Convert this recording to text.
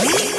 Bye.